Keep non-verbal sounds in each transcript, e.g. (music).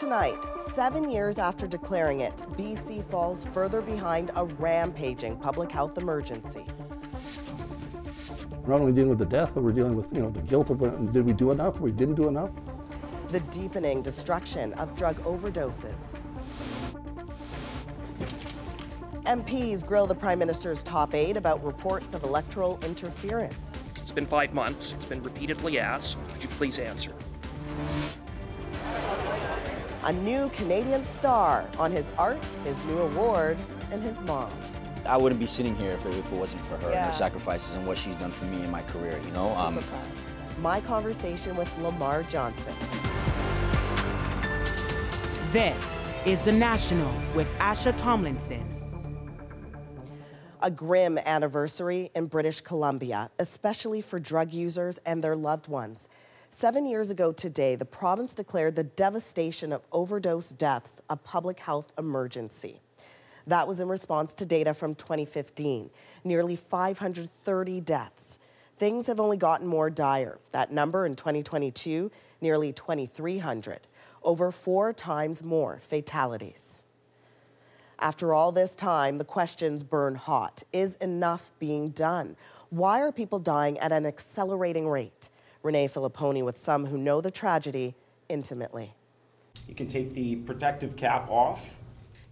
tonight, seven years after declaring it, BC falls further behind a rampaging public health emergency. We're not only dealing with the death, but we're dealing with you know the guilt of what, did we do enough? We didn't do enough. The deepening destruction of drug overdoses. MPs grill the Prime Minister's top aide about reports of electoral interference. It's been five months. It's been repeatedly asked. Could you please answer? A new Canadian star on his art, his new award, and his mom. I wouldn't be sitting here if it, if it wasn't for her and her sacrifices and what she's done for me in my career, you know? Um, My conversation with Lamar Johnson. This is The National with Asha Tomlinson. A grim anniversary in British Columbia, especially for drug users and their loved ones. Seven years ago today, the province declared the devastation of overdose deaths a public health emergency. That was in response to data from 2015, nearly 530 deaths. Things have only gotten more dire. That number in 2022, nearly 2,300, over four times more fatalities. After all this time, the questions burn hot. Is enough being done? Why are people dying at an accelerating rate? Renee Filippone with some who know the tragedy intimately. You can take the protective cap off.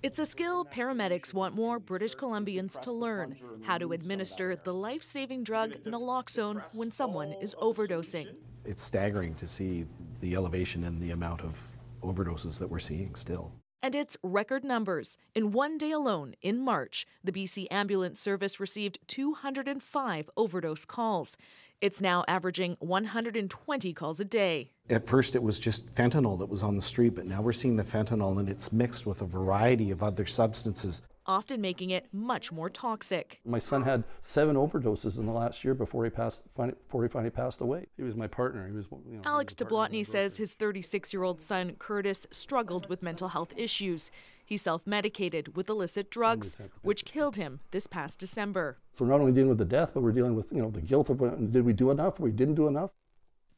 It's a skill paramedics want more British Columbians to learn how to administer the life saving drug naloxone when someone is overdosing. It's staggering to see the elevation in the amount of overdoses that we're seeing still. And it's record numbers. In one day alone, in March, the BC Ambulance Service received 205 overdose calls. It's now averaging 120 calls a day. At first, it was just fentanyl that was on the street, but now we're seeing the fentanyl and it's mixed with a variety of other substances. often making it much more toxic. My son had seven overdoses in the last year before he passed. Before he finally passed away. He was my partner. He was. You know, Alex DeBlotny says his 36 year old son, Curtis, struggled with mental health issues. He self medicated with illicit drugs, which killed him this past December. So we're not only dealing with the death, but we're dealing with you know the guilt of what, did we do enough? We didn't do enough.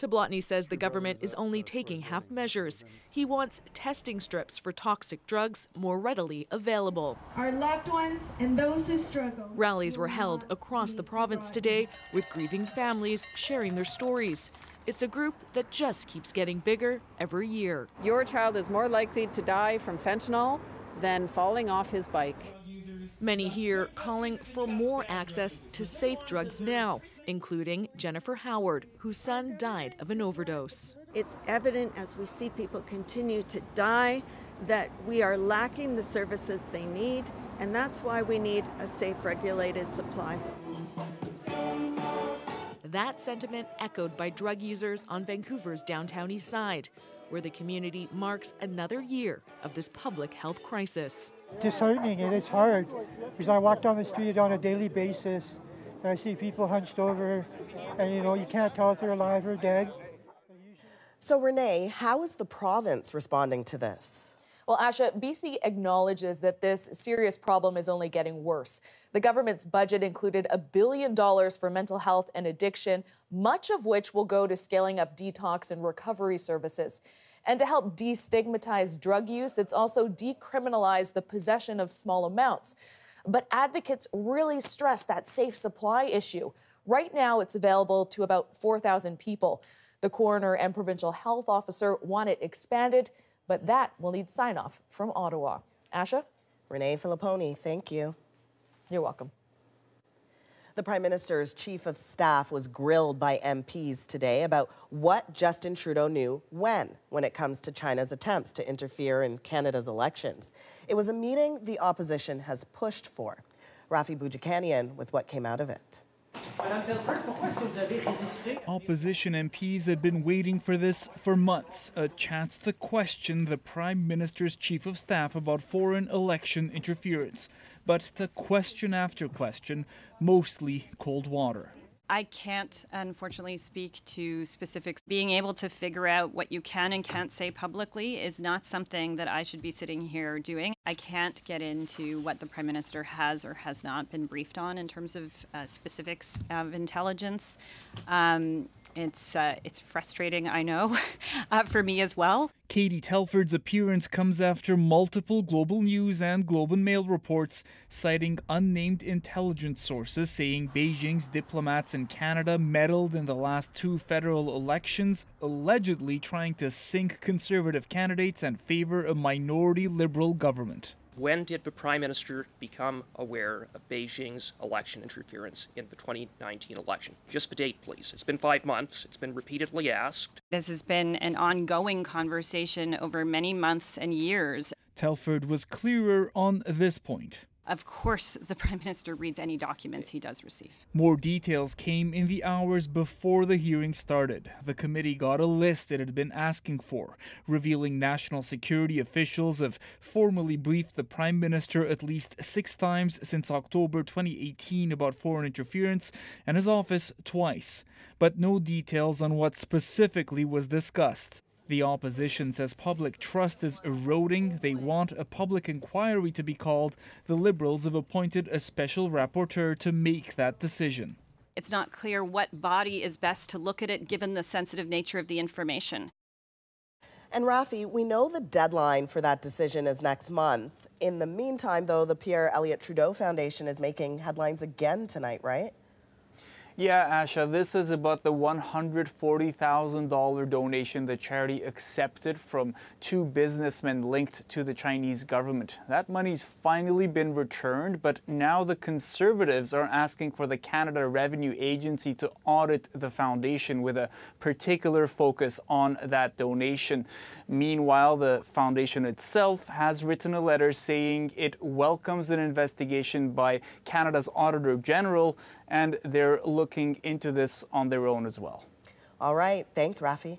Tablotny says the government is only taking half measures. He wants testing strips for toxic drugs more readily available. Our loved ones and those who struggle. Rallies were held across the province today with grieving families sharing their stories. It's a group that just keeps getting bigger every year. Your child is more likely to die from fentanyl than falling off his bike. Many here calling for more access to safe drugs now, including Jennifer Howard, whose son died of an overdose. It's evident as we see people continue to die that we are lacking the services they need, and that's why we need a safe, regulated supply. That sentiment echoed by drug users on Vancouver's downtown east side, where the community marks another year of this public health crisis. disheartening and it's hard because I walk down the street on a daily basis and I see people hunched over and you know you can't tell if they're alive or dead. So, Renee, how is the province responding to this? Well, Asha, BC acknowledges that this serious problem is only getting worse. The government's budget included a billion dollars for mental health and addiction, much of which will go to scaling up detox and recovery services. And to help destigmatize drug use, it's also decriminalized the possession of small amounts. But advocates really stress that safe supply issue. Right now, it's available to about 4,000 people. The coroner and provincial health officer want it expanded, but that will need sign off from Ottawa. Asha? Renee Filippone, thank you. You're welcome. The Prime Minister's chief of staff was grilled by MPs today about what Justin Trudeau knew when, when it comes to China's attempts to interfere in Canada's elections. It was a meeting the opposition has pushed for. Raffy Boudjikanian with what came out of it. Opposition MPs had been waiting for this for months, a chance to question the Prime Minister's Chief of Staff about foreign election interference. But to question after question, mostly cold water. I can't, unfortunately, speak to specifics. Being able to figure out what you can and can't say publicly is not something that I should be sitting here doing. I can't get into what the Prime Minister has or has not been briefed on in terms of uh, specifics of intelligence. Um, It's uh, it's frustrating, I know, (laughs) uh, for me as well. Katie Telford's appearance comes after multiple Global News and Globe and Mail reports citing unnamed intelligence sources saying Beijing's diplomats in Canada meddled in the last two federal elections, allegedly trying to sink conservative candidates and favor a minority liberal government. When did the Prime Minister become aware of Beijing's election interference in the 2019 election? Just the date, please. It's been five months. It's been repeatedly asked. This has been an ongoing conversation over many months and years. Telford was clearer on this point. Of course, the Prime Minister reads any documents he does receive. More details came in the hours before the hearing started. The committee got a list it had been asking for, revealing national security officials have formally briefed the Prime Minister at least six times since October 2018 about foreign interference, and his office twice. But no details on what specifically was discussed. The opposition says public trust is eroding. They want a public inquiry to be called. The Liberals have appointed a special rapporteur to make that decision. It's not clear what body is best to look at it given the sensitive nature of the information. And Raffy, we know the deadline for that decision is next month. In the meantime, though, the Pierre Elliott Trudeau Foundation is making headlines again tonight, right? Yeah, Asha, this is about the $140,000 donation the charity accepted from two businessmen linked to the Chinese government. That money's finally been returned, but now the Conservatives are asking for the Canada Revenue Agency to audit the foundation with a particular focus on that donation. Meanwhile, the foundation itself has written a letter saying it welcomes an investigation by Canada's Auditor General and they're looking into this on their own as well. All right. Thanks, Raffy.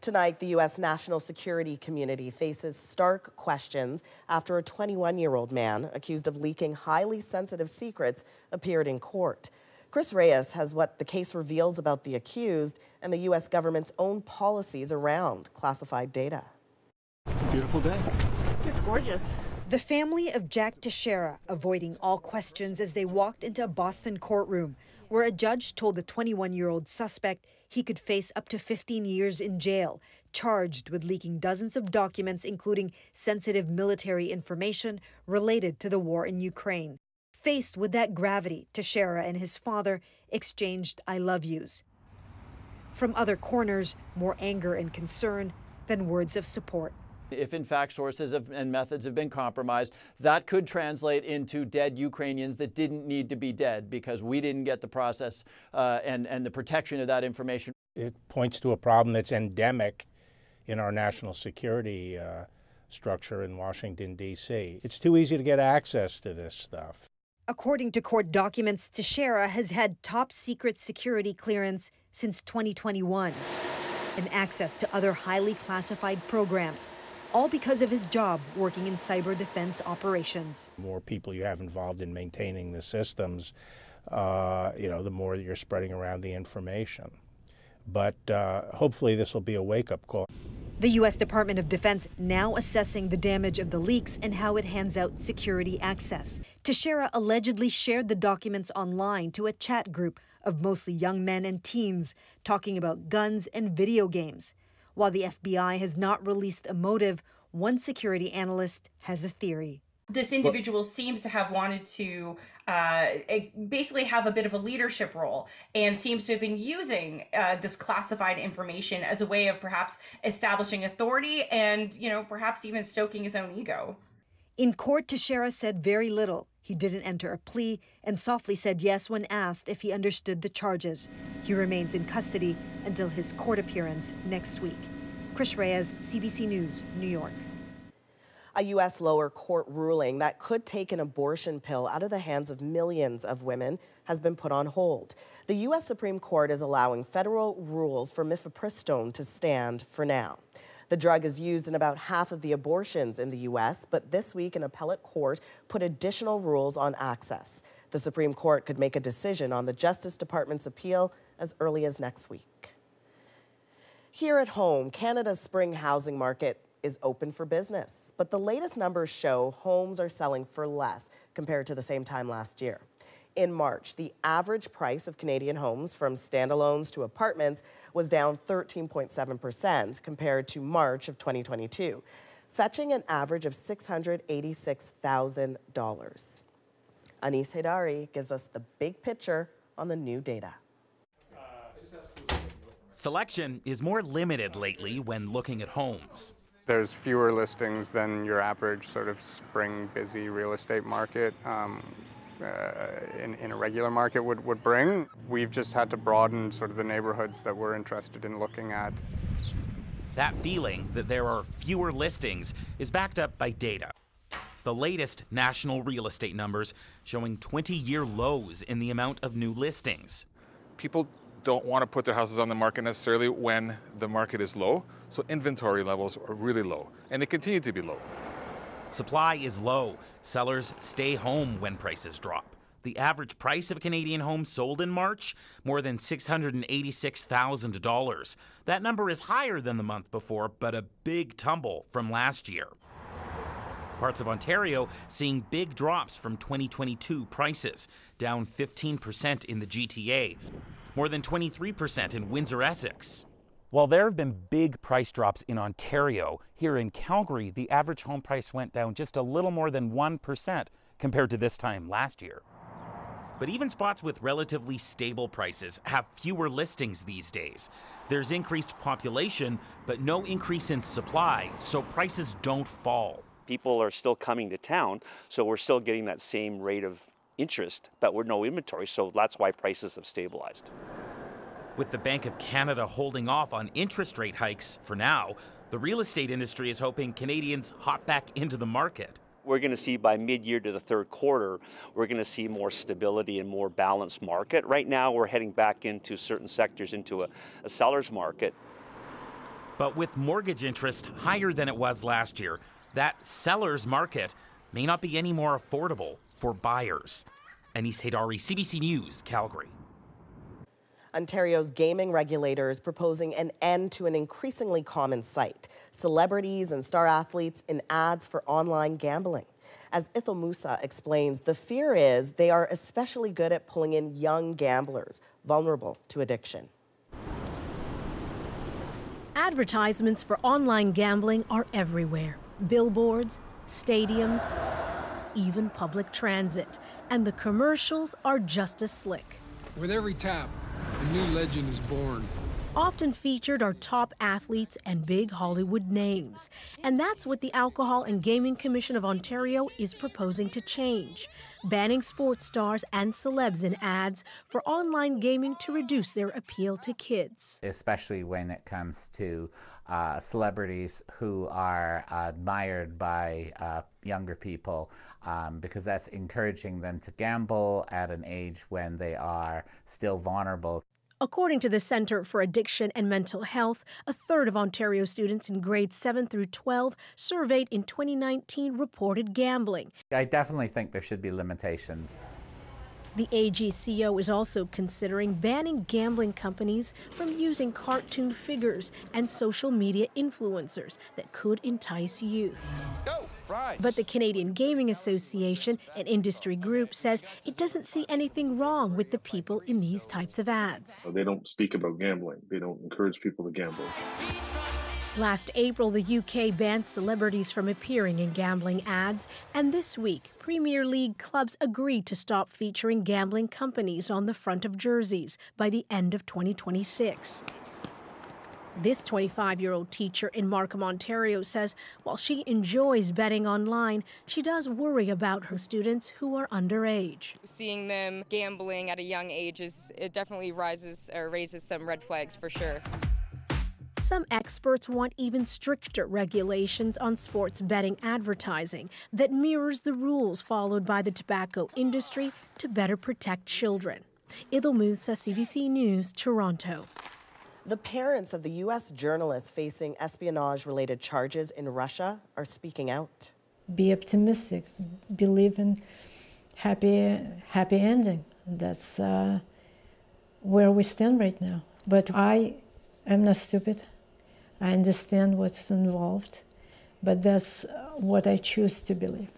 Tonight, the U.S. national security community faces stark questions after a 21 year old man accused of leaking highly sensitive secrets appeared in court. Chris Reyes has what the case reveals about the accused and the U.S. government's own policies around classified data. It's a beautiful day. It's gorgeous. The family of Jack Teixeira avoiding all questions as they walked into a Boston courtroom where a judge told the 21 year old suspect he could face up to 15 years in jail, charged with leaking dozens of documents, including sensitive military information related to the war in Ukraine. Faced with that gravity, Teixeira and his father exchanged I love yous. From other corners, more anger and concern than words of support. If in fact sources have, and methods have been compromised, that could translate into dead Ukrainians that didn't need to be dead because we didn't get the process uh, and, and the protection of that information. It points to a problem that's endemic in our national security uh, structure in Washington, D.C. It's too easy to get access to this stuff. According to court documents, Teixeira has had top secret security clearance since 2021 and access to other highly classified programs all because of his job working in cyber defense operations. The more people you have involved in maintaining the systems, uh, you know, the more you're spreading around the information. But uh, hopefully this will be a wake-up call. The U.S. Department of Defense now assessing the damage of the leaks and how it hands out security access. Teixeira allegedly shared the documents online to a chat group of mostly young men and teens talking about guns and video games. While the FBI has not released a motive, one security analyst has a theory. This individual seems to have wanted to uh, basically have a bit of a leadership role and seems to have been using uh, this classified information as a way of perhaps establishing authority and, you know, perhaps even stoking his own ego. In court, Teixeira said very little. He didn't enter a plea and softly said yes when asked if he understood the charges. He remains in custody until his court appearance next week. Chris Reyes, CBC News, New York. A U.S. lower court ruling that could take an abortion pill out of the hands of millions of women has been put on hold. The U.S. Supreme Court is allowing federal rules for mifepristone to stand for now. The drug is used in about half of the abortions in the U.S., but this week an appellate court put additional rules on access. The Supreme Court could make a decision on the Justice Department's appeal as early as next week. Here at home, Canada's spring housing market is open for business, but the latest numbers show homes are selling for less compared to the same time last year. In March, the average price of Canadian homes from standalones to apartments was down 13.7% compared to March of 2022, fetching an average of $686,000. Anis Heydari gives us the big picture on the new data. Selection is more limited lately when looking at homes. There's fewer listings than your average sort of spring busy real estate market um, uh, in, in a regular market would, would bring. We've just had to broaden sort of the neighborhoods that we're interested in looking at. That feeling that there are fewer listings is backed up by data. The latest national real estate numbers showing 20 year lows in the amount of new listings. People don't want to put their houses on the market necessarily when the market is low, so inventory levels are really low, and they continue to be low. Supply is low. Sellers stay home when prices drop. The average price of a Canadian home sold in March, more than $686,000. That number is higher than the month before, but a big tumble from last year. Parts of Ontario seeing big drops from 2022 prices, down 15% in the GTA, more than 23% in Windsor Essex. While there have been big price drops in Ontario, here in Calgary, the average home price went down just a little more than 1% compared to this time last year. But even spots with relatively stable prices have fewer listings these days. There's increased population, but no increase in supply, so prices don't fall. People are still coming to town, so we're still getting that same rate of interest, but we're no inventory, so that's why prices have stabilized. With the Bank of Canada holding off on interest rate hikes for now, the real estate industry is hoping Canadians hop back into the market. We're going to see by mid year to the third quarter, we're going to see more stability and more balanced market. Right now, we're heading back into certain sectors into a, a seller's market. But with mortgage interest higher than it was last year, that seller's market may not be any more affordable for buyers. Anis Heydari, CBC News, Calgary. Ontario's gaming regulator is proposing an end to an increasingly common sight celebrities and star athletes in ads for online gambling. As Ithil Musa explains, the fear is they are especially good at pulling in young gamblers vulnerable to addiction. Advertisements for online gambling are everywhere billboards, stadiums, even public transit. And the commercials are just as slick. With every tap, a new legend is born. Often featured are top athletes and big Hollywood names. And that's what the Alcohol and Gaming Commission of Ontario is proposing to change, banning sports stars and celebs in ads for online gaming to reduce their appeal to kids. Especially when it comes to uh, celebrities who are admired by uh, younger people um, because that's encouraging them to gamble at an age when they are still vulnerable. According to the Centre for Addiction and Mental Health, a third of Ontario students in grades 7 through 12 surveyed in 2019 reported gambling. I definitely think there should be limitations. The AGCO is also considering banning gambling companies from using cartoon figures and social media influencers that could entice youth. Go, fries. But the Canadian Gaming Association, an industry group, says it doesn't see anything wrong with the people in these types of ads. They don't speak about gambling. They don't encourage people to gamble. Last April, the UK banned celebrities from appearing in gambling ads, and this week, Premier League clubs agreed to stop featuring gambling companies on the front of jerseys by the end of 2026. This 25 year old teacher in Markham, Ontario says while she enjoys betting online, she does worry about her students who are underage. Seeing them gambling at a young age is it definitely rises or raises some red flags for sure. Some experts want even stricter regulations on sports betting advertising that mirrors the rules followed by the tobacco industry to better protect children. Ithil Musa, CBC News, Toronto. The parents of the U.S. journalists facing espionage related charges in Russia are speaking out. Be optimistic, believe in happy, happy ending. That's uh, where we stand right now. But I am not stupid. I understand what's involved, but that's uh, what I choose to believe.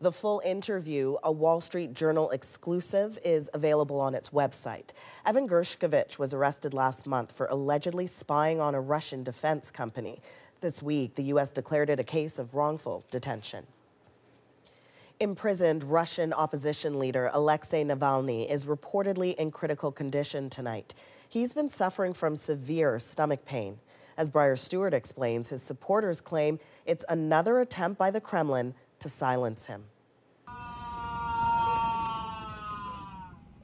The full interview, a Wall Street Journal exclusive, is available on its website. Evan Gershkovich was arrested last month for allegedly spying on a Russian defense company. This week, the U.S. declared it a case of wrongful detention. Imprisoned Russian opposition leader Alexei Navalny is reportedly in critical condition tonight. He's been suffering from severe stomach pain. As Briar Stewart explains, his supporters claim it's another attempt by the Kremlin to silence him.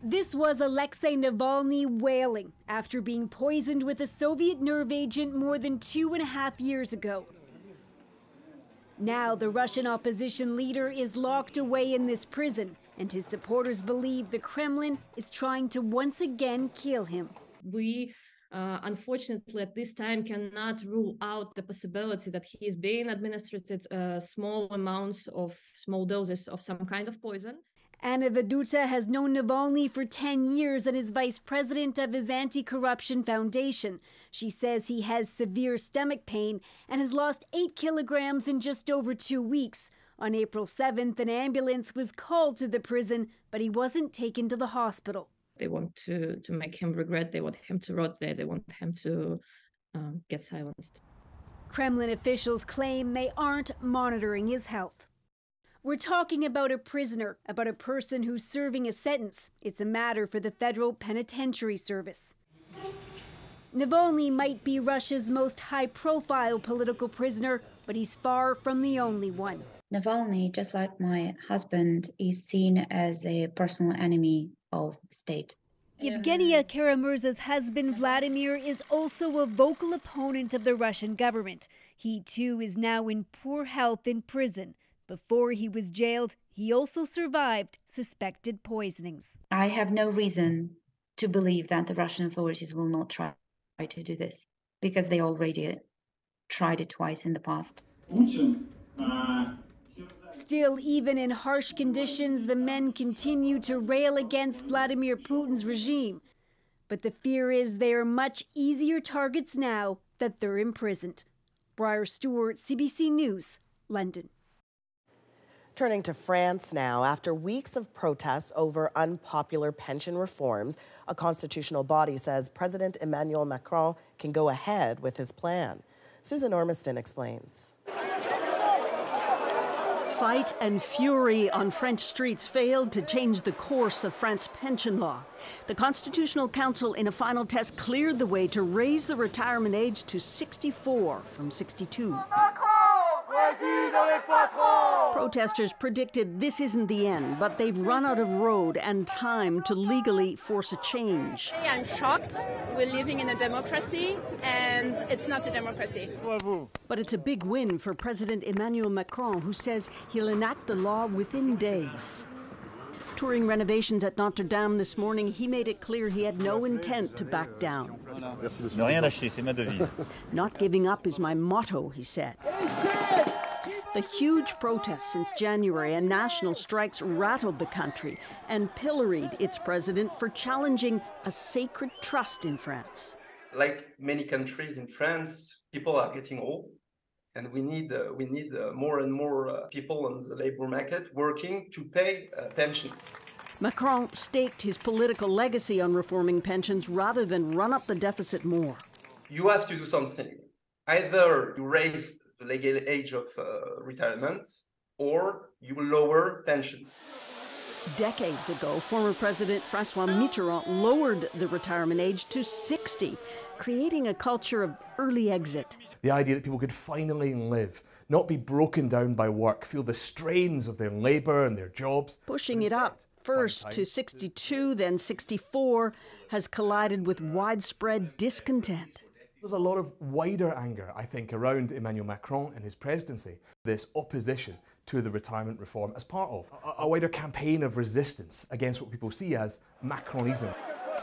This was Alexei Navalny wailing after being poisoned with a Soviet nerve agent more than two and a half years ago. Now, the Russian opposition leader is locked away in this prison, and his supporters believe the Kremlin is trying to once again kill him. We uh, unfortunately at this time cannot rule out the possibility that he is being administered uh, small amounts of small doses of some kind of poison. Anna Veduta has known Navalny for 10 years and is vice president of his anti corruption foundation. She says he has severe stomach pain and has lost 8 kilograms in just over two weeks. On April 7th, an ambulance was called to the prison, but he wasn't taken to the hospital. They want to, to make him regret, they want him to rot there, they want him to um, get silenced. Kremlin officials claim they aren't monitoring his health. We're talking about a prisoner, about a person who's serving a sentence. It's a matter for the Federal Penitentiary Service. Navalny might be Russia's most high profile political prisoner, but he's far from the only one. Navalny, just like my husband, is seen as a personal enemy of the state. Yevgenia Kara-Murza's husband Vladimir is also a vocal opponent of the Russian government. He too is now in poor health in prison. Before he was jailed, he also survived suspected poisonings. I have no reason to believe that the Russian authorities will not try to do this because they already tried it twice in the past. Uh, Still, even in harsh conditions, the men continue to rail against Vladimir Putin's regime. But the fear is they are much easier targets now that they're imprisoned. Briar Stewart, CBC News, London. Turning to France now, after weeks of protests over unpopular pension reforms, a constitutional body says President Emmanuel Macron can go ahead with his plan. Susan Ormiston explains. Fight and fury on French streets failed to change the course of France's pension law. The Constitutional Council, in a final test, cleared the way to raise the retirement age to 64 from 62. Protesters predicted this isn't the end, but they've run out of road and time to legally force a change. I'm shocked. We're living in a democracy, and it's not a democracy. But it's a big win for President Emmanuel Macron, who says he'll enact the law within days. Touring renovations at Notre Dame this morning, he made it clear he had no intent to back down. (laughs) Not giving up is my motto, he said. The huge protests since January and national strikes rattled the country and pilloried its president for challenging a sacred trust in France. Like many countries in France, people are getting old, and we need uh, we need uh, more and more uh, people on the labor market working to pay uh, pensions. Macron staked his political legacy on reforming pensions rather than run up the deficit more. You have to do something. Either you raise the legal age of uh, retirement or you lower pensions. Decades ago, former President Francois Mitterrand lowered the retirement age to 60, creating a culture of early exit. The idea that people could finally live, not be broken down by work, feel the strains of their labour and their jobs. Pushing it up first to 62, then 64, has collided with widespread discontent. There's a lot of wider anger, I think, around Emmanuel Macron and his presidency, this opposition to the retirement reform as part of a, a wider campaign of resistance against what people see as Macronism.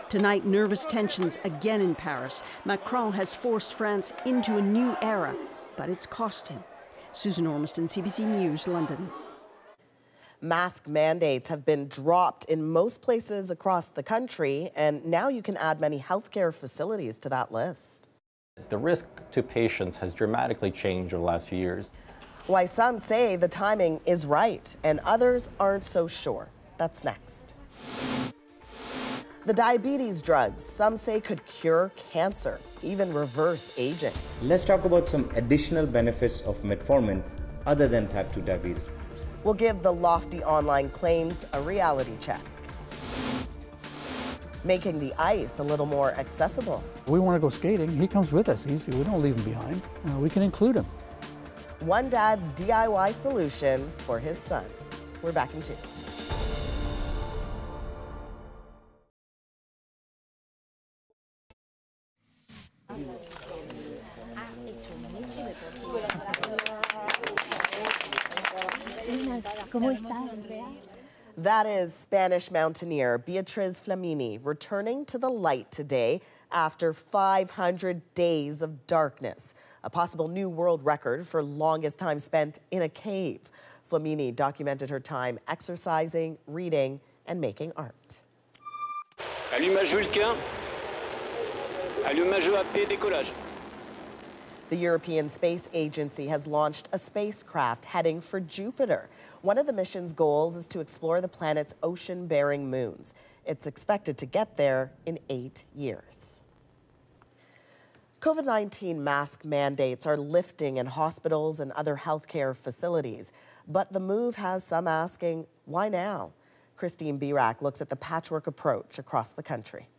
Tonight, nervous tensions again in Paris. Macron has forced France into a new era, but it's cost him. Susan Ormiston, CBC News, London. Mask mandates have been dropped in most places across the country, and now you can add many healthcare facilities to that list. The risk to patients has dramatically changed over the last few years. Why some say the timing is right and others aren't so sure. That's next. The diabetes drugs some say could cure cancer, even reverse aging. Let's talk about some additional benefits of metformin other than type 2 diabetes. We'll give the lofty online claims a reality check. Making the ice a little more accessible. We want to go skating. He comes with us. He's, we don't leave him behind. Uh, we can include him. One dad's DIY solution for his son. We're back in two. ¿Cómo estás? That is Spanish mountaineer Beatriz Flamini returning to the light today after 500 days of darkness, a possible new world record for longest time spent in a cave. Flamini documented her time exercising, reading, and making art. Allumage Vulcain. Allumage AP décollage. The European Space Agency has launched a spacecraft heading for Jupiter. One of the mission's goals is to explore the planet's ocean bearing moons. It's expected to get there in eight years. COVID 19 mask mandates are lifting in hospitals and other healthcare facilities, but the move has some asking, why now? Christine Birak looks at the patchwork approach across the country.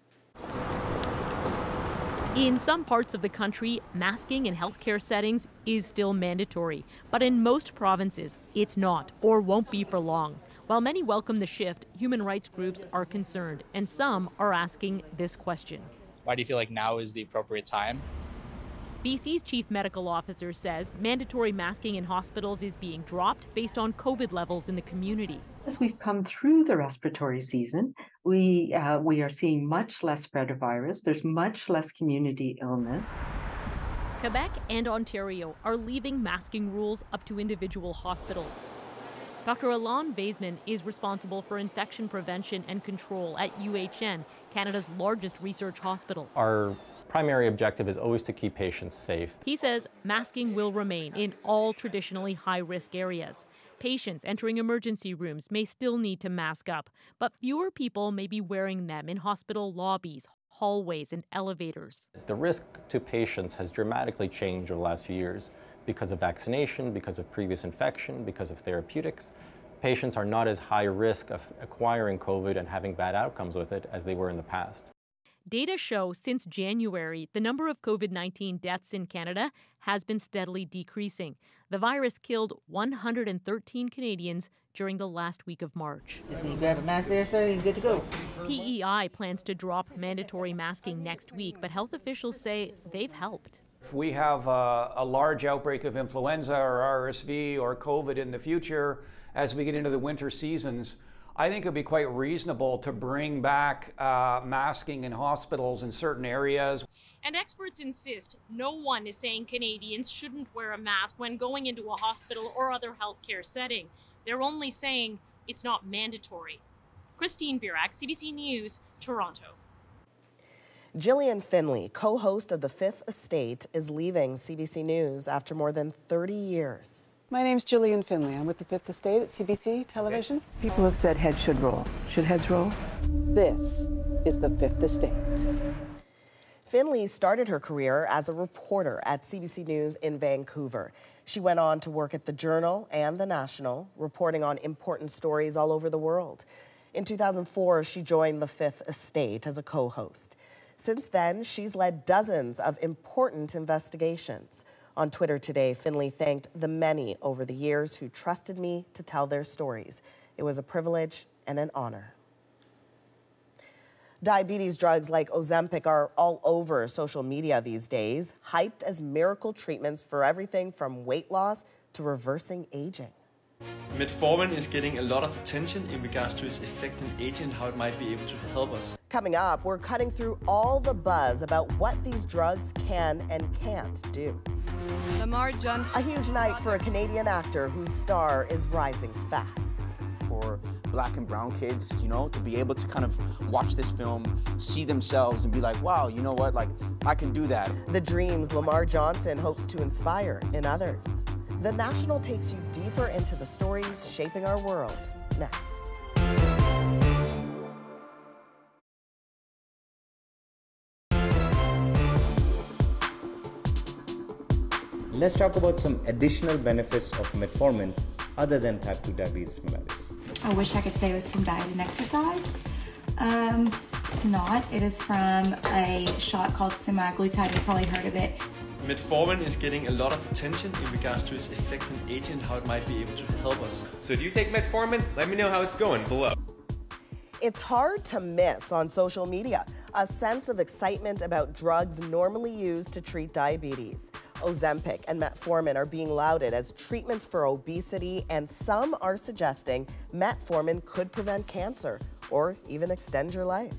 In some parts of the country, masking in healthcare settings is still mandatory, but in most provinces, it's not or won't be for long. While many welcome the shift, human rights groups are concerned, and some are asking this question Why do you feel like now is the appropriate time? BC's chief medical officer says mandatory masking in hospitals is being dropped based on COVID levels in the community. As we've come through the respiratory season, we uh, we are seeing much less spread of virus. There's much less community illness. Quebec and Ontario are leaving masking rules up to individual hospitals. Dr. Alon Vaisman is responsible for infection prevention and control at UHN, Canada's largest research hospital. Our primary objective is always to keep patients safe. He says masking will remain in all traditionally high risk areas. Patients entering emergency rooms may still need to mask up, but fewer people may be wearing them in hospital lobbies, hallways, and elevators. The risk to patients has dramatically changed over the last few years because of vaccination, because of previous infection, because of therapeutics. Patients are not as high risk of acquiring COVID and having bad outcomes with it as they were in the past. Data show since January, the number of COVID 19 deaths in Canada has been steadily decreasing. The virus killed 113 Canadians during the last week of March. Just need to grab a mask there, sir, and good to go. PEI plans to drop mandatory masking next week, but health officials say they've helped. If we have a, a large outbreak of influenza or RSV or COVID in the future as we get into the winter seasons, I think it would be quite reasonable to bring back uh, masking in hospitals in certain areas. And experts insist no one is saying Canadians shouldn't wear a mask when going into a hospital or other healthcare setting. They're only saying it's not mandatory. Christine Birak, CBC News, Toronto. Gillian Findlay, co host of The Fifth Estate, is leaving CBC News after more than 30 years. My name's Gillian Findlay. I'm with The Fifth Estate at CBC Television. Okay. People have said heads should roll. Should heads roll? This is The Fifth Estate. Findlay started her career as a reporter at CBC News in Vancouver. She went on to work at The Journal and The National, reporting on important stories all over the world. In 2004, she joined The Fifth Estate as a co host. Since then, she's led dozens of important investigations. On Twitter today, Findlay thanked the many over the years who trusted me to tell their stories. It was a privilege and an honor. Diabetes drugs like Ozempic are all over social media these days, hyped as miracle treatments for everything from weight loss to reversing aging. Metformin is getting a lot of attention in regards to its effect in aging and how it might be able to help us. Coming up, we're cutting through all the buzz about what these drugs can and can't do. Lamar Johnson. A huge night for a Canadian actor whose star is rising fast. For black and brown kids, you know, to be able to kind of watch this film, see themselves, and be like, wow, you know what, like, I can do that. The dreams Lamar Johnson hopes to inspire in others. The National takes you deeper into the stories shaping our world. Next. Let's talk about some additional benefits of metformin other than type 2 diabetes mellitus. I wish I could say it was from diet and exercise. Um, it's not. It is from a shot called semaglutide. You've probably heard of it. Metformin is getting a lot of attention in regards to its effect on aging and how it might be able to help us. So if you take metformin, let me know how it's going below. It's hard to miss on social media a sense of excitement about drugs normally used to treat diabetes. Ozempic and metformin are being lauded as treatments for obesity, and some are suggesting metformin could prevent cancer or even extend your life.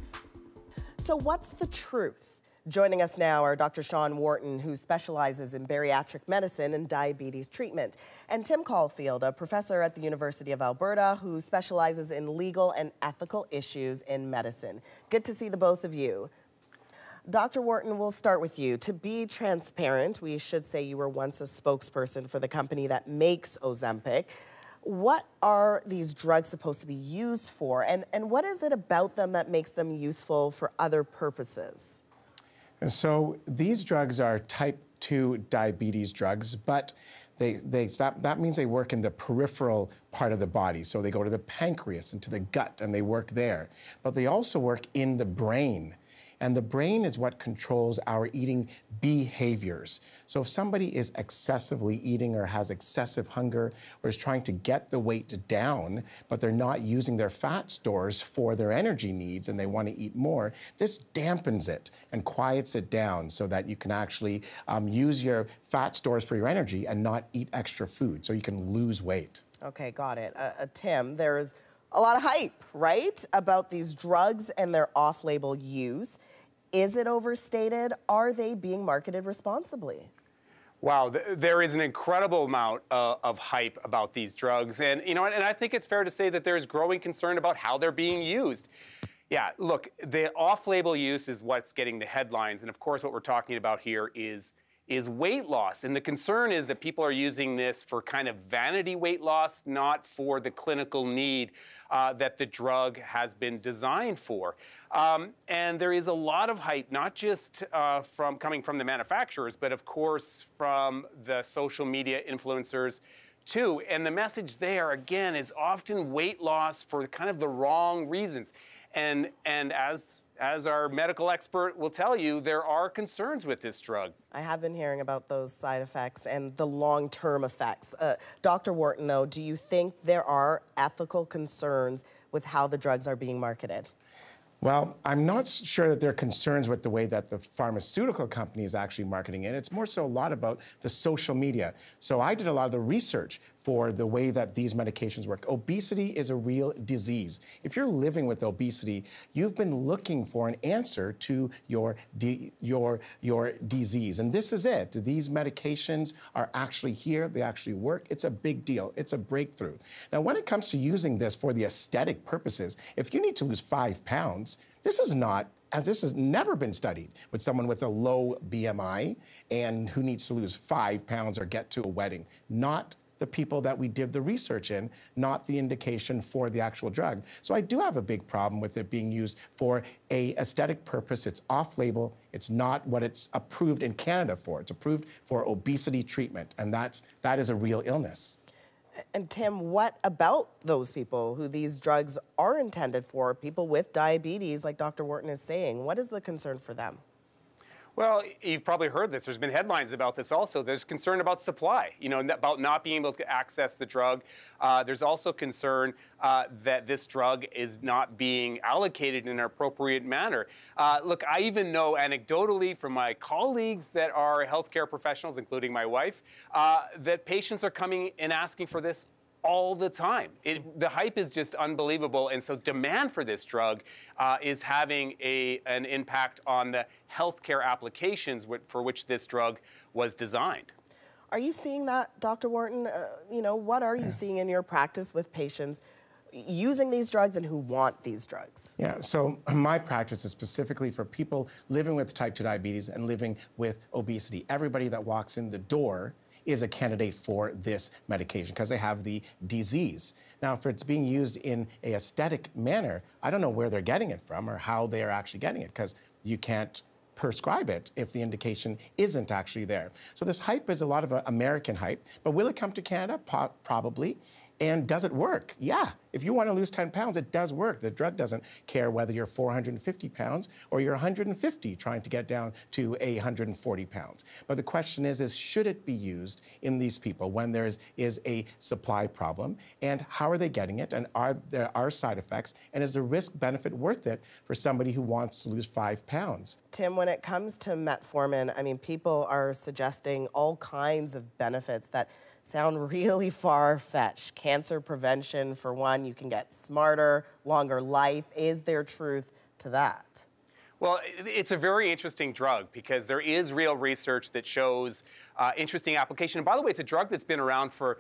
So, what's the truth? Joining us now are Dr. Sean Wharton, who specializes in bariatric medicine and diabetes treatment, and Tim Caulfield, a professor at the University of Alberta who specializes in legal and ethical issues in medicine. Good to see the both of you. Dr. Wharton, we'll start with you. To be transparent, we should say you were once a spokesperson for the company that makes Ozempic. What are these drugs supposed to be used for, and, and what is it about them that makes them useful for other purposes? And so these drugs are type 2 diabetes drugs, but they, they, that means they work in the peripheral part of the body. So they go to the pancreas and to the gut and they work there. But they also work in the brain. And the brain is what controls our eating behaviors. So if somebody is excessively eating or has excessive hunger or is trying to get the weight down, but they're not using their fat stores for their energy needs and they want to eat more, this dampens it and quiets it down so that you can actually um, use your fat stores for your energy and not eat extra food so you can lose weight. Okay, got it. Uh, uh, Tim, there's a lot of hype, right, about these drugs and their off label use. Is it overstated? Are they being marketed responsibly? Wow, th there is an incredible amount uh, of hype about these drugs. And, you know, and I think it's fair to say that there's growing concern about how they're being used. Yeah, look, the off label use is what's getting the headlines. And of course, what we're talking about here is is weight loss. And the concern is that people are using this for kind of vanity weight loss, not for the clinical need uh, that the drug has been designed for. Um, and there is a lot of hype, not just uh, from coming from the manufacturers, but of course from the social media influencers too. And the message there, again, is often weight loss for kind of the wrong reasons. And, and as, as our medical expert will tell you, there are concerns with this drug. I have been hearing about those side effects and the long term effects. Uh, Dr. Wharton, though, do you think there are ethical concerns with how the drugs are being marketed? Well, I'm not sure that there are concerns with the way that the pharmaceutical company is actually marketing it. It's more so a lot about the social media. So I did a lot of the research for the way that these medications work. Obesity is a real disease. If you're living with obesity, you've been looking for an answer to your your your disease, and this is it. These medications are actually here. They actually work. It's a big deal. It's a breakthrough. Now, when it comes to using this for the aesthetic purposes, if you need to lose five pounds, this is not and this has never been studied with someone with a low BMI and who needs to lose five pounds or get to a wedding. Not the people that we did the research in, not the indication for the actual drug. So I do have a big problem with it being used for a aesthetic purpose. It's off-label. It's not what it's approved in Canada for. It's approved for obesity treatment, and that's that is a real illness. And Tim, what about those people who these drugs are intended for, people with diabetes, like Dr. Wharton is saying? What is the concern for them? Well, you've probably heard this. There's been headlines about this also. There's concern about supply, you know, about not being able to access the drug. Uh, there's also concern uh, that this drug is not being allocated in an appropriate manner. Uh, look, I even know anecdotally from my colleagues that are healthcare professionals, including my wife, uh, that patients are coming and asking for this all the time. It, the hype is just unbelievable, and so demand for this drug uh, is having a, an impact on the healthcare applications for which this drug was designed. Are you seeing that, Dr. Wharton? Uh, you know, what are you seeing in your practice with patients using these drugs and who want these drugs? Yeah, so (clears throat) my practice is specifically for people living with type 2 diabetes and living with obesity. Everybody that walks in the door is a candidate for this medication because they have the disease. Now, if it's being used in a aesthetic manner, I don't know where they're getting it from or how they're actually getting it because you can't prescribe it if the indication isn't actually there. So this hype is a lot of uh, American hype, but will it come to Canada? Po probably. And does it work? Yeah. If you want to lose 10 pounds, it does work. The drug doesn't care whether you're 450 pounds or you're 150 trying to get down to 140 pounds. But the question is, is should it be used in these people when there is, is a supply problem? And how are they getting it? And are there are side effects? And is the risk benefit worth it for somebody who wants to lose five pounds? Tim, when it comes to metformin, I mean, people are suggesting all kinds of benefits that sound really far fetched. Cancer prevention, for one, you can get smarter, longer life. Is there truth to that? Well, it's a very interesting drug because there is real research that shows uh, interesting application. And by the way, it's a drug that's been around for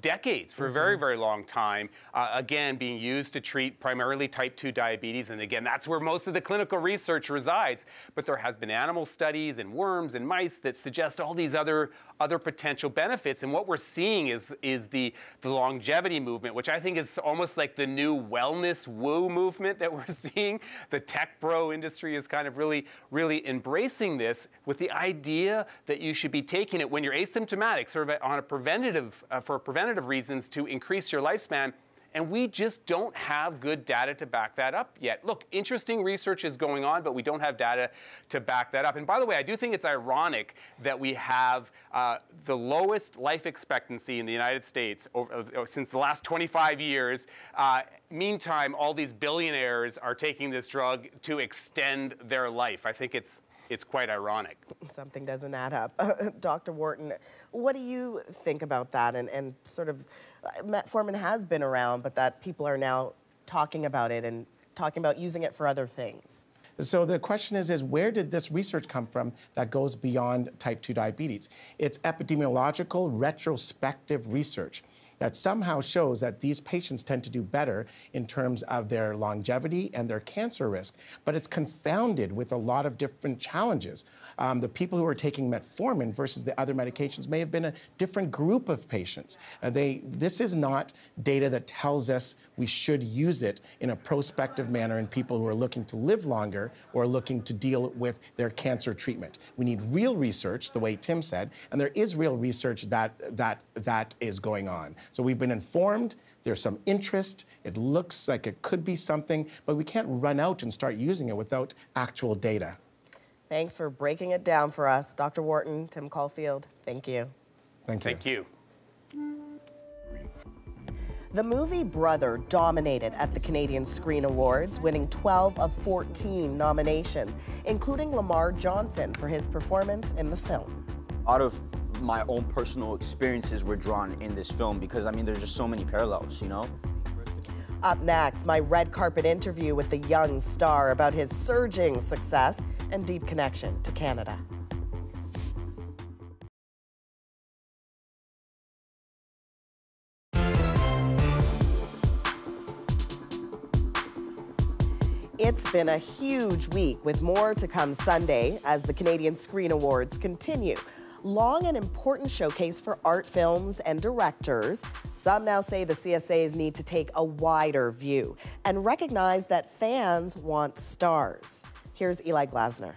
decades, for a very, mm-hmm. very long time, uh, again, being used to treat primarily type 2 diabetes. And again, that's where most of the clinical research resides. But there has been animal studies and worms and mice that suggest all these other, other potential benefits. And what we're seeing is, is the, the longevity movement, which I think is almost like the new wellness woo movement that (laughs) we're seeing. The tech bro industry is kind of really, really embracing this with the idea that you should be taking it when you're asymptomatic, sort of on a preventative, uh, for preventative preventative reasons to increase your lifespan. And we just don't have good data to back that up yet. Look, interesting research is going on, but we don't have data to back that up. And by the way, I do think it's ironic that we have uh, the lowest life expectancy in the United States over, uh, since the last 25 years. Uh, meantime, all these billionaires are taking this drug to extend their life. I think it's it's quite ironic. Something doesn't add up. (laughs) Dr. Wharton, what do you think about that? And, and sort of, uh, metformin has been around, but that people are now talking about it and talking about using it for other things. So the question is, is where did this research come from that goes beyond type 2 diabetes? It's epidemiological retrospective research that somehow shows that these patients tend to do better in terms of their longevity and their cancer risk. But it's confounded with a lot of different challenges um, the people who are taking metformin versus the other medications may have been a different group of patients. Uh, they, this is not data that tells us we should use it in a prospective manner in people who are looking to live longer or looking to deal with their cancer treatment. We need real research, the way Tim said, and there is real research that, that, that is going on. So we've been informed. There's some interest. It looks like it could be something, but we can't run out and start using it without actual data. Thanks for breaking it down for us, Dr. Wharton, Tim Caulfield. Thank you. Thank you. Thank you. The movie Brother dominated at the Canadian Screen Awards, winning 12 of 14 nominations, including Lamar Johnson for his performance in the film. Out of my own personal experiences were drawn in this film because, I mean, there's just so many parallels, you know? Up next, my red carpet interview with the young star about his surging success and deep connection to Canada. It's been a huge week with more to come Sunday as the Canadian Screen Awards continue long and important showcase for art films and directors. Some now say the CSAs need to take a wider view and recognize that fans want stars. Here's Eli Glasner.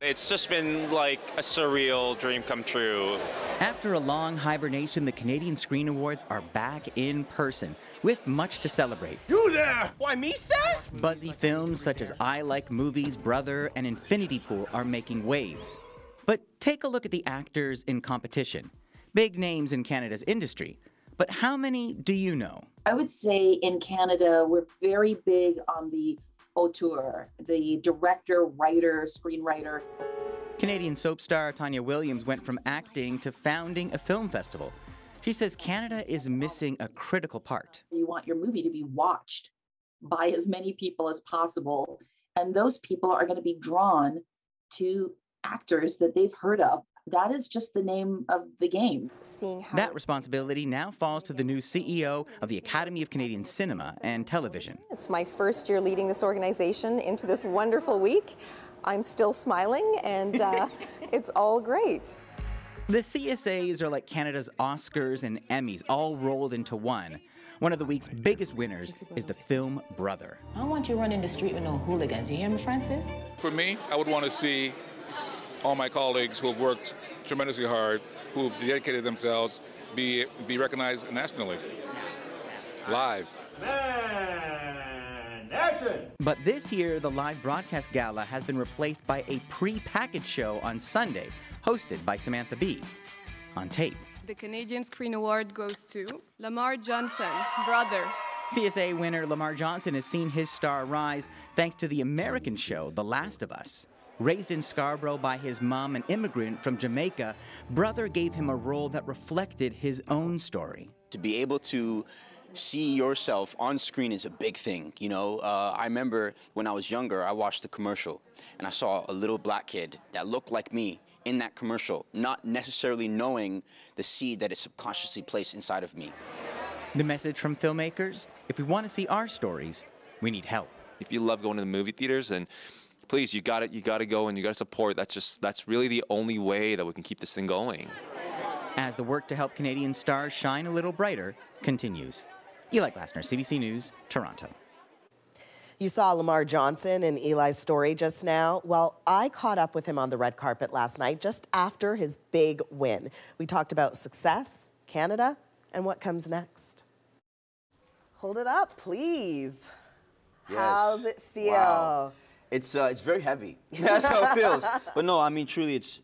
It's just been like a surreal dream come true. After a long hibernation, the Canadian Screen Awards are back in person with much to celebrate. You there? Why, me, sir? Buzzy films such as I Like Movies, Brother, and Infinity Pool are making waves. But take a look at the actors in competition. Big names in Canada's industry. But how many do you know? I would say in Canada, we're very big on the auteur, the director, writer, screenwriter. Canadian soap star Tanya Williams went from acting to founding a film festival. She says Canada is missing a critical part. You want your movie to be watched by as many people as possible, and those people are going to be drawn to actors that they've heard of. That is just the name of the game. Seeing that responsibility now falls to the new CEO of the Academy of Canadian Cinema and Television. It's my first year leading this organization into this wonderful week. I'm still smiling and uh, (laughs) it's all great. The CSAs are like Canada's Oscars and Emmys, all rolled into one. One of the week's biggest winners is the film Brother. I don't want you running the street with no hooligans. You hear me, Francis? For me, I would want to see all my colleagues who have worked tremendously hard, who have dedicated themselves, be be recognized nationally, live. But this year, the live broadcast gala has been replaced by a pre-packaged show on Sunday, hosted by Samantha Bee. On tape. The Canadian Screen Award goes to Lamar Johnson, Brother. CSA winner Lamar Johnson has seen his star rise thanks to the American show The Last of Us. Raised in Scarborough by his mom, an immigrant from Jamaica, Brother gave him a role that reflected his own story. To be able to see yourself on screen is a big thing. You know, uh, I remember when I was younger, I watched the commercial and I saw a little black kid that looked like me in that commercial, not necessarily knowing the seed that is subconsciously placed inside of me. The message from filmmakers if we want to see our stories, we need help. If you love going to the movie theaters and please you got it you got to go and you got to support that's just that's really the only way that we can keep this thing going as the work to help Canadian stars shine a little brighter continues Eli Glasner, CBC News, Toronto. You saw Lamar Johnson in Eli's story just now. Well, I caught up with him on the red carpet last night just after his big win. We talked about success, Canada, and what comes next. Hold it up, please. Yes. How's it feel? Wow. It's uh, it's very heavy. (laughs) (laughs) That's how it feels. But no, I mean truly, it's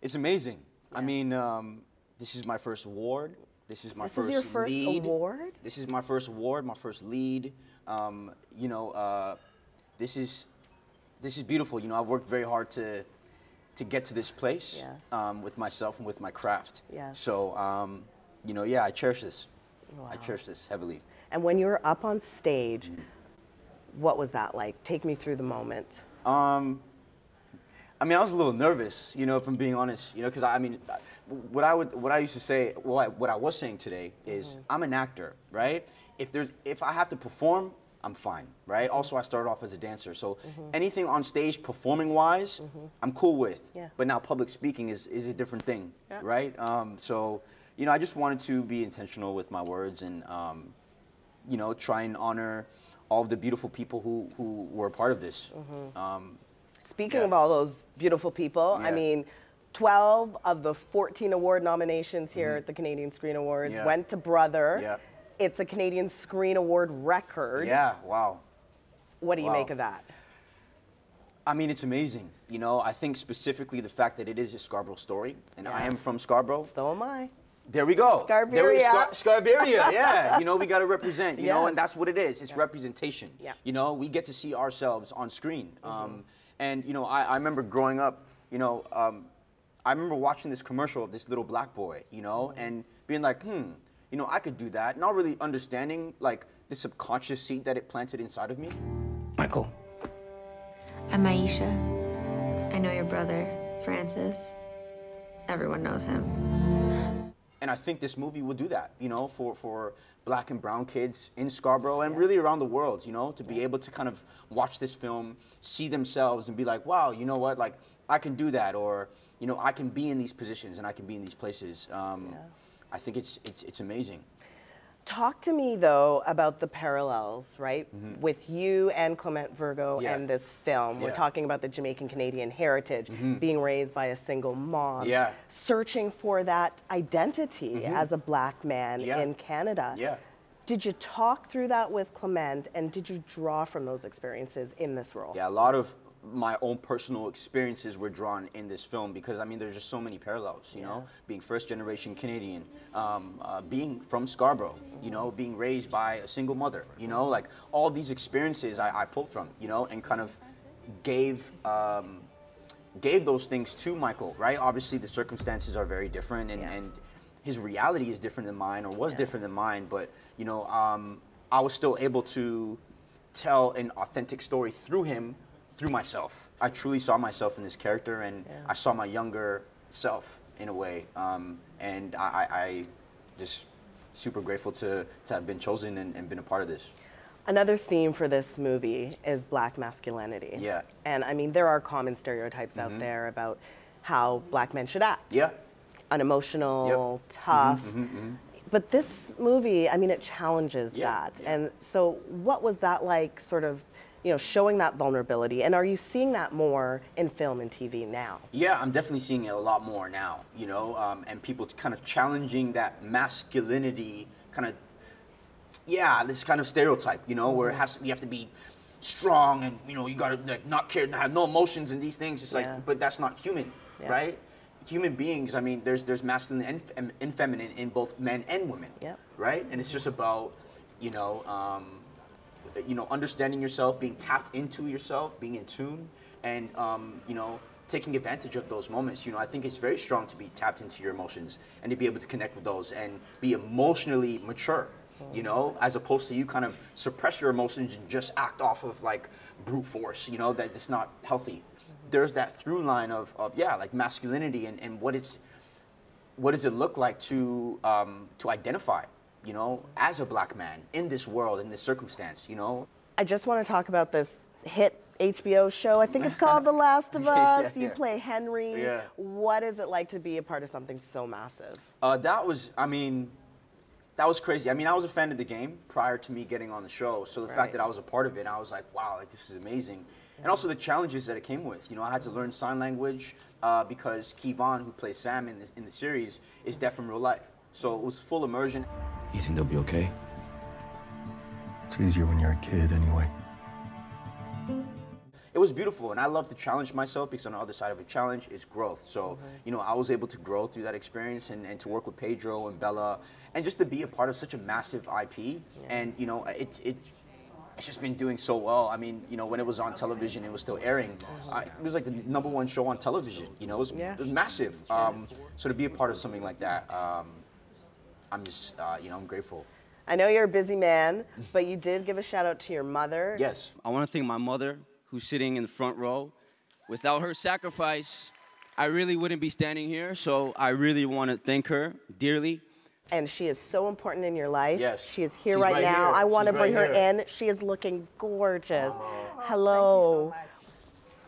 it's amazing. Yeah. I mean, um, this is my first award. This is my this first, is your first lead. award. This is my first award, my first lead. Um, you know, uh, this is this is beautiful. You know, I've worked very hard to to get to this place yes. um, with myself and with my craft. Yes. So, um, you know, yeah, I cherish this. Wow. I cherish this heavily. And when you're up on stage, mm -hmm. What was that like? Take me through the moment. Um, I mean, I was a little nervous, you know, if I'm being honest, you know, because I, I, mean, what I would, what I used to say, what I, what I was saying today is, mm -hmm. I'm an actor, right? If there's, if I have to perform, I'm fine, right? Mm -hmm. Also, I started off as a dancer, so mm -hmm. anything on stage, performing wise, Mm-hmm. I'm cool with. Yeah. But now, public speaking is is a different thing, Yeah. right? Um, so, you know, I just wanted to be intentional with my words and, um, you know, try and honor all of the beautiful people who who were a part of this. Um, Speaking Yeah. of all those beautiful people, I mean, 12 of the 14 award nominations here at the Canadian Screen Awards Yeah. went to Brother. Yeah. It's a Canadian Screen Award record. Yeah, wow. What do you Wow. make of that? I mean, it's amazing. You know, I think specifically the fact that it is a Scarborough story, and I am from Scarborough. So am I. There we go. There we, Scarberia. Scar- Scarberia, yeah. (laughs) You know, we got to represent, you know, and that's what it is. It's representation. Yeah. You know, we get to see ourselves on screen. Um, and, you know, I, I remember growing up, you know, um, I remember watching this commercial of this little black boy, you know, and being like, hmm, you know, I could do that. Not really understanding, like, the subconscious seed that it planted inside of me. Michael. I'm Aisha. I know your brother, Francis. Everyone knows him. And I think this movie will do that, you know, for, for black and brown kids in Scarborough and really around the world, you know, to be able to kind of watch this film, see themselves and be like, wow, you know what, like, I can do that, or, you know, I can be in these positions and I can be in these places. Um, I think it's, it's, it's amazing. Talk to me though about the parallels, right? Mhm. With you and Clement Virgo Yeah. and this film. We're talking about the Jamaican Canadian heritage, Mhm. being raised by a single mom, Yeah. searching for that identity Mhm. as a black man Yeah. in Canada. Yeah. Did you talk through that with Clement and did you draw from those experiences in this role? Yeah, a lot of my own personal experiences were drawn in this film because I mean there's just so many parallels, you know, being first generation Canadian, um, uh, being from Scarborough, you know, being raised by a single mother, you know, like all these experiences I, I pulled from, you know, and kind of gave um, gave those things to Michael, right? Obviously the circumstances are very different and, and his reality is different than mine or was different than mine, but you know, um, I was still able to tell an authentic story through him, through myself. I truly saw myself in this character, and I saw my younger self in a way. Um, and I, I, I just super grateful to, to have been chosen and, and been a part of this. Another theme for this movie is black masculinity. Yeah. And I mean, there are common stereotypes out Mhm. there about how black men should act. Yeah. unemotional, tough. Mhm, mhm, mhm. But this movie, I mean, it challenges Yeah, that. And so, what was that like, sort of, you know, showing that vulnerability? And are you seeing that more in film and TV now? Yeah, I'm definitely seeing it a lot more now, you know, um, and people kind of challenging that masculinity kind of, yeah, this kind of stereotype, you know, where it has you have to be strong and you know you gotta like not care, and have no emotions and these things. It's like, Yeah. but that's not human, Yeah. right? Human beings. I mean, there's there's masculine and, fem- and feminine in both men and women, Yep. right? And it's just about, you know. Um, you know, understanding yourself, being tapped into yourself, being in tune, and um, you know, taking advantage of those moments. You know, I think it's very strong to be tapped into your emotions and to be able to connect with those and be emotionally mature. You know, as opposed to you kind of suppress your emotions and just act off of like brute force. You know, that it's not healthy. There's that through line of, of yeah, like masculinity and, and what it's what does it look like to um, to identify, you know, as a black man in this world, in this circumstance, you know? I just want to talk about this hit HBO show. I think it's called The Last of (laughs) Us. yeah, You yeah. play Henry. Yeah. What is it like to be a part of something so massive? Uh, that was, I mean, that was crazy. I mean, I was a fan of the game prior to me getting on the show, so the Right. fact that I was a part of it, I was like, wow, like this is amazing. And also the challenges that it came with. You know, I had to learn sign language uh, because Keivonn, who plays Sam in the, in the series, is deaf from real life. So it was full immersion. You think they'll be okay? It's easier when you're a kid anyway. it was beautiful and i love to challenge myself because on the other side of a challenge is growth so you know i was able to grow through that experience and, and to work with pedro and bella and just to be a part of such a massive ip and you know it's it's it's just been doing so well. I mean, you know, when it was on television, it was still airing. Uh, it was like the number one show on television. You know, it was, it was massive. Um, so to be a part of something like that, um, I'm just, uh, you know, I'm grateful. I know you're a busy man, but you did give a shout out to your mother. Yes. I want to thank my mother, who's sitting in the front row. Without her sacrifice, I really wouldn't be standing here. So I really want to thank her dearly. And she is so important in your life. Yes. She is here She's right, right now. here. I want to She's bring right her here. in. She is looking gorgeous. Hello.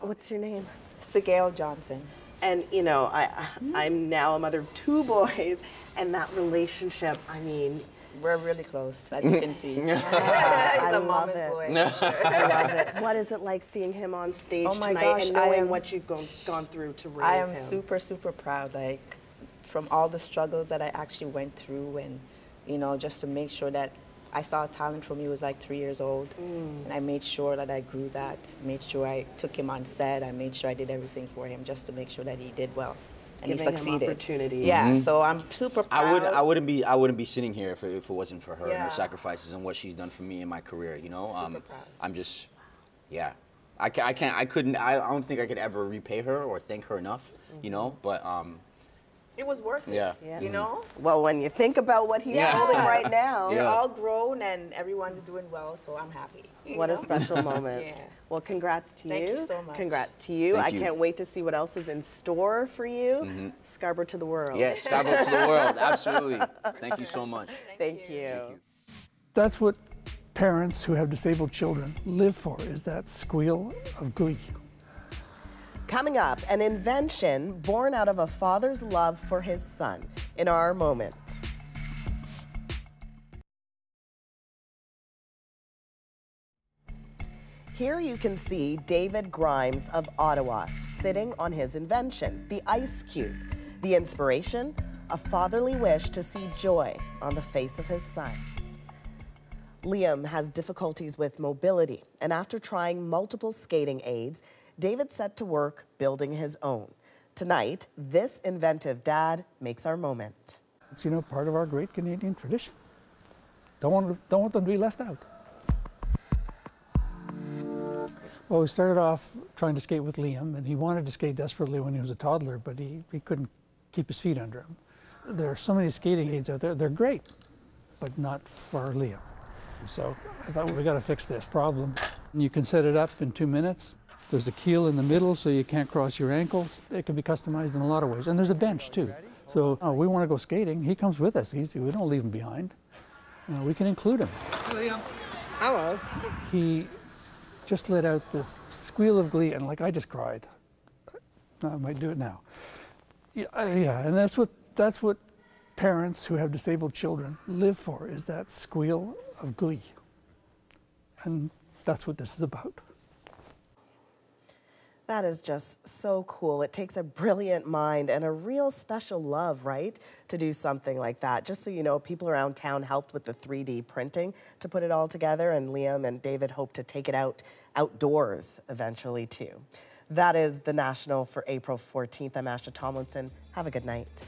What's your name? Sigale Johnson. And you know, I I'm now a mother of two boys, and that relationship. I mean, We're really close, as you can see. I (laughs) He's a love mama's it. boy. (laughs) I love it. What is it like seeing him on stage Oh my tonight gosh, and knowing am- what you've gone gone through to raise him? I am him? super, super proud. Like, from all the struggles that I actually went through, and you know, just to make sure that I saw talent from he was like three years old, Mm. and I made sure that I grew that. Made sure I took him on set. I made sure I did everything for him just to make sure that he did well, and Giving he him succeeded. opportunities. Yeah. Mhm. So I'm super proud. I would I wouldn't be I wouldn't be sitting here if it, if it wasn't for her and her sacrifices and what she's done for me in my career. You know, um, proud. I'm just, yeah, I can't I can't I couldn't I, I don't think I could ever repay her or thank her enough. You know, but um, It was worth it. Yeah. You know. Well, when you think about what he's Yeah. holding right now, We're all grown and everyone's doing well, so I'm happy. you What a special (laughs) moment. Yeah. Well, congrats to Thank you. you so much. Congrats to you. Thank I you. can't wait to see what else is in store for you. Mhm. Scarborough to the world. yes, Scarborough to the world, absolutely. Thank you so much. (laughs) Thank you. Thank you. That's what parents who have disabled children live for, is that squeal of glee. Coming up, an invention born out of a father's love for his son in our moment. Here you can see David Grimes of Ottawa sitting on his invention, the ice cube. The inspiration? A fatherly wish to see joy on the face of his son. Liam has difficulties with mobility, and after trying multiple skating aids, David set to work building his own. Tonight, this inventive dad makes our moment. It's, you know, part of our great Canadian tradition. Don't want, don't want them to be left out. Well, we started off trying to skate with Liam, and he wanted to skate desperately when he was a toddler, but he, he couldn't keep his feet under him. There are so many skating aids out there. They're great, but not for Liam. So I thought, well, we got to fix this problem. You can set it up in two minutes. There's a keel in the middle so you can't cross your ankles. It can be customized in a lot of ways. And there's a bench too. So oh, we want to go skating. He comes with us. He's, we don't leave him behind. Uh, we can include him. Liam. Hello. He just let out this squeal of glee, and like I just cried. I might do it now. Yeah, uh, yeah, and that's what that's what parents who have disabled children live for, is that squeal of glee. And that's what this is about. That is just so cool. It takes a brilliant mind and a real special love, right, to do something like that. Just so you know, people around town helped with the 3D printing to put it all together, and Liam and David hope to take it out outdoors eventually, too. That is the National for April 14th. I'm Asha Tomlinson. Have a good night.